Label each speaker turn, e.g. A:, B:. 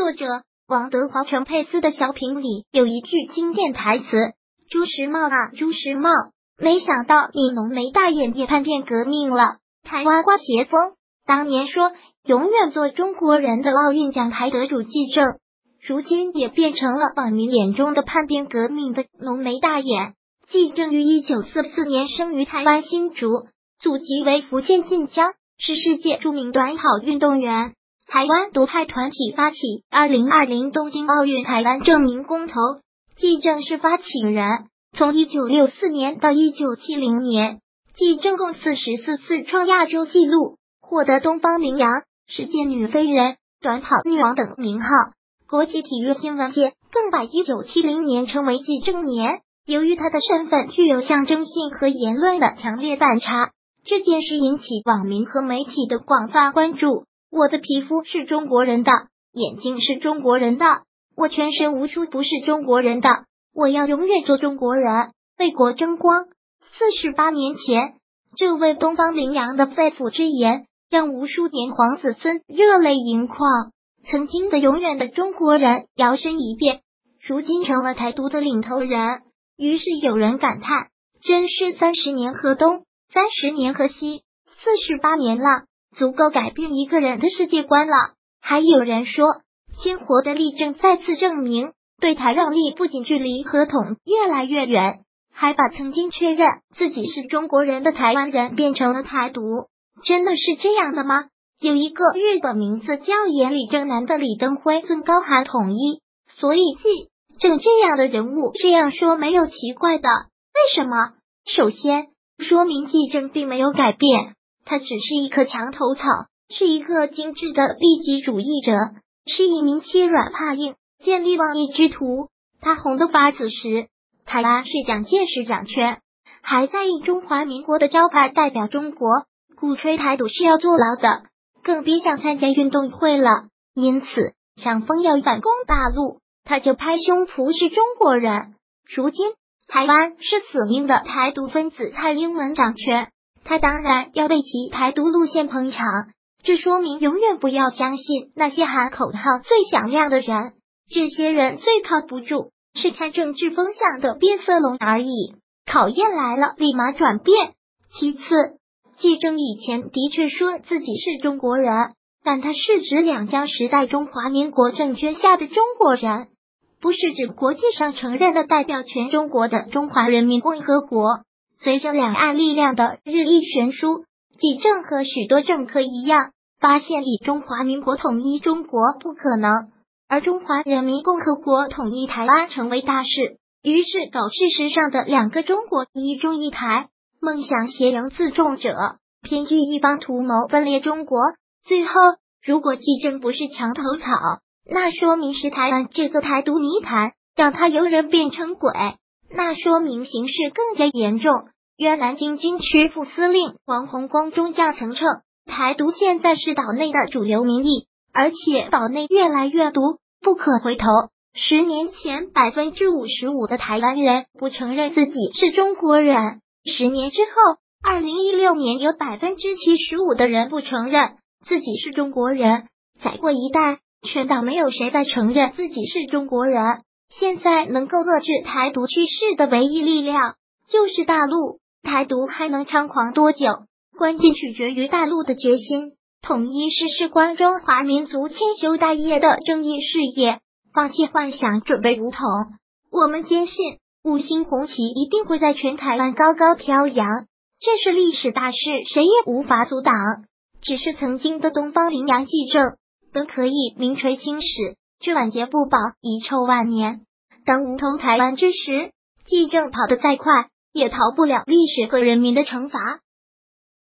A: 作者王德华陈佩斯的小品里有一句经典台词：“朱时茂啊，朱时茂，没想到你浓眉大眼也叛变革命了。”台湾刮邪风，当年说永远做中国人的奥运奖牌得主季正，如今也变成了网民眼中的叛变革命的浓眉大眼。季正于一九四四年生于台湾新竹，祖籍为福建晋江，是世界著名短跑运动员。台湾独派团体发起二零二零东京奥运台湾证明公投，季正是发起人。从一九六四年到一九七零年，季正共四十四次创亚洲纪录，获得东方羚羊、世界女飞人、短跑女王等名号。国际体育新闻界更把一九七零年称为季正年，由于他的身份具有象征性和言论的强烈反差，这件事引起网民和媒体的广泛关注。我的皮肤是中国人的，眼睛是中国人的，我全身无处不是中国人的。我要永远做中国人，为国争光。四十八年前，这位东方羚羊的肺腑之言，让无数炎黄子孙热泪盈眶。曾经的永远的中国人摇身一变，如今成了台独的领头人。于是有人感叹：真是三十年河东，三十年河西，四十八年了。足够改变一个人的世界观了。还有人说，鲜活的例证再次证明，对台让利不仅距离合统越来越远，还把曾经确认自己是中国人的台湾人变成了台独。真的是这样的吗？有一个日本名字叫岩里正男的李登辉更高喊统一，所以季正这样的人物这样说没有奇怪的。为什么？首先说明季正并没有改变。他只是一棵墙头草，是一个精致的利己主义者，是一名欺软怕硬、见利忘义之徒。他红的发紫时，台湾是蒋介石掌权，还在意中华民国的招牌代表中国，鼓吹台独是要坐牢的，更别想参加运动会了。因此，想风要反攻大陆，他就拍胸脯是中国人。如今，台湾是死硬的台独分子蔡英文掌权。他当然要为其台独路线捧场，这说明永远不要相信那些喊口号最响亮的人，这些人最靠不住，是看政治风向的变色龙而已。考验来了，立马转变。其次，季正以前的确说自己是中国人，但他是指两江时代中华民国政权下的中国人，不是指国际上承认的代表全中国的中华人民共和国。随着两岸力量的日益悬殊，纪政和许多政客一样，发现以中华民国统一中国不可能，而中华人民共和国统一台湾成为大事，于是搞事实上的两个中国，一中一台，梦想挟洋自重者偏居一方，图谋分裂中国。最后，如果纪政不是墙头草，那说明是台湾这个台独泥潭让他由人变成鬼。那说明形势更加严重。原南京军区副司令王洪光中将曾称，台独现在是岛内的主流民意，而且岛内越来越毒，不可回头。十年前，百分之五十五的台湾人不承认自己是中国人；十年之后，二零一六年有百分之七十五的人不承认自己是中国人。再过一代，全岛没有谁再承认自己是中国人。现在能够遏制台独趋势的唯一力量就是大陆，台独还能猖狂多久？关键取决于大陆的决心。统一是事关中华民族千秋大业的正义事业，放弃幻想，准备武统。我们坚信五星红旗一定会在全台湾高高飘扬，这是历史大事，谁也无法阻挡。只是曾经的东方羚羊记政，本可以名垂青史。这晚节不保，遗臭万年。当无头台湾之时，纪政跑得再快，也逃不了历史和人民的惩罚。